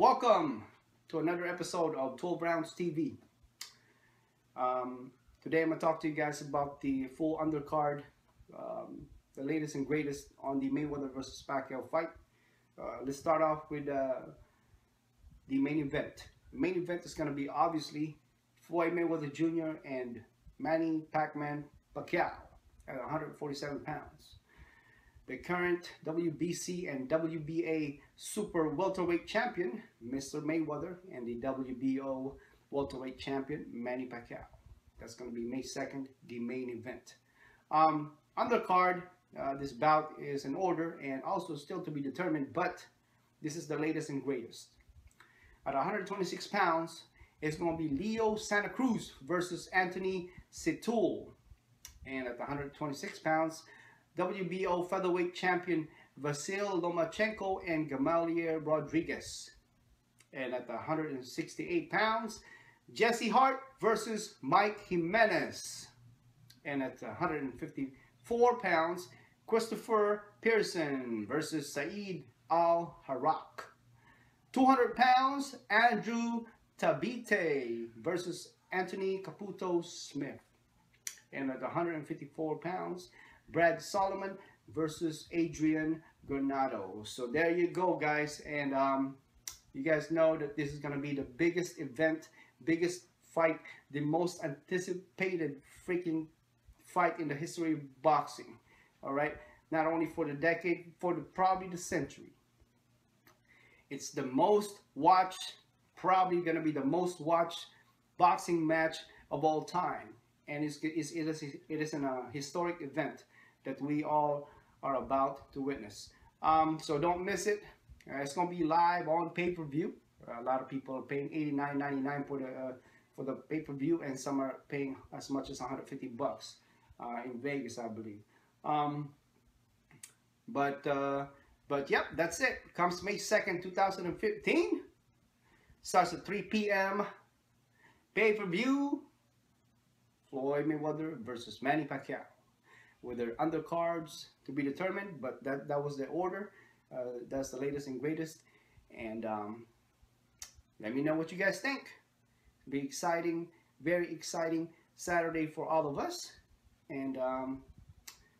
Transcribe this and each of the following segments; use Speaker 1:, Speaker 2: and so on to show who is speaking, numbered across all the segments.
Speaker 1: Welcome to another episode of 12 Rounds TV. Um, today I'm going to talk to you guys about the full undercard, um, the latest and greatest on the Mayweather versus Pacquiao fight. Uh, let's start off with uh, the main event. The main event is going to be obviously Floyd Mayweather Jr. and Manny Pac-Man Pacquiao at 147 pounds the current WBC and WBA super welterweight champion, Mr. Mayweather, and the WBO welterweight champion, Manny Pacquiao. That's going to be May 2nd, the main event. Um, undercard, uh, this bout is in order and also still to be determined, but this is the latest and greatest. At 126 pounds, it's going to be Leo Santa Cruz versus Anthony Settoul. And at 126 pounds, WBO featherweight champion Vasyl Lomachenko and Gamalier Rodriguez. And at the 168 pounds, Jesse Hart versus Mike Jimenez. And at 154 pounds, Christopher Pearson versus Saeed Al-Harak. 200 pounds, Andrew Tabiti versus Anthony Caputo Smith. And at 154 pounds, Brad Solomon versus Adrian Granado. So there you go, guys. And um, you guys know that this is going to be the biggest event, biggest fight, the most anticipated freaking fight in the history of boxing. All right? Not only for the decade, for the probably the century. It's the most watched, probably going to be the most watched boxing match of all time. And it's, it's, it, is, it is an, a historic event that we all are about to witness. Um, so don't miss it. Uh, it's going to be live on pay-per-view. Uh, a lot of people are paying $89.99 for the uh, for the pay-per-view, and some are paying as much as 150 bucks uh, in Vegas, I believe. Um, but uh, but yep, that's it. Comes May 2nd, 2015. Starts at 3 p.m. Pay-per-view. Floyd Mayweather versus Manny Pacquiao with their undercards to be determined, but that, that was the order. Uh, that's the latest and greatest. And um, let me know what you guys think. Be exciting, very exciting Saturday for all of us. And um,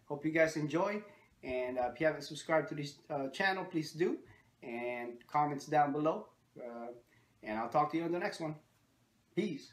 Speaker 1: hope you guys enjoy. And uh, if you haven't subscribed to this uh, channel, please do. And comments down below. Uh, and I'll talk to you in the next one. Peace.